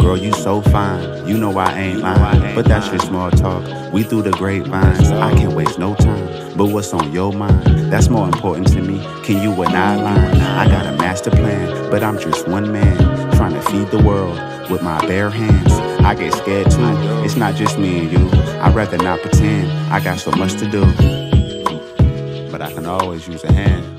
Girl, you so fine. You know I ain't lying. But that's your small talk. We through the grapevines. I can't waste no time. But what's on your mind? That's more important to me. Can you and I line? I got a master plan, but I'm just one man trying to feed the world with my bare hands. I get scared too. It's not just me and you. I'd rather not pretend. I got so much to do. But I can always use a hand.